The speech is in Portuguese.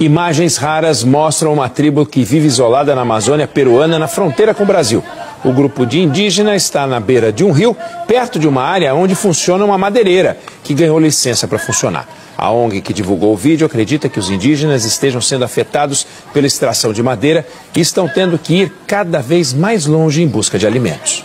Imagens raras mostram uma tribo que vive isolada na Amazônia peruana, na fronteira com o Brasil. O grupo de indígenas está na beira de um rio, perto de uma área onde funciona uma madeireira, que ganhou licença para funcionar. A ONG que divulgou o vídeo acredita que os indígenas estejam sendo afetados pela extração de madeira e estão tendo que ir cada vez mais longe em busca de alimentos.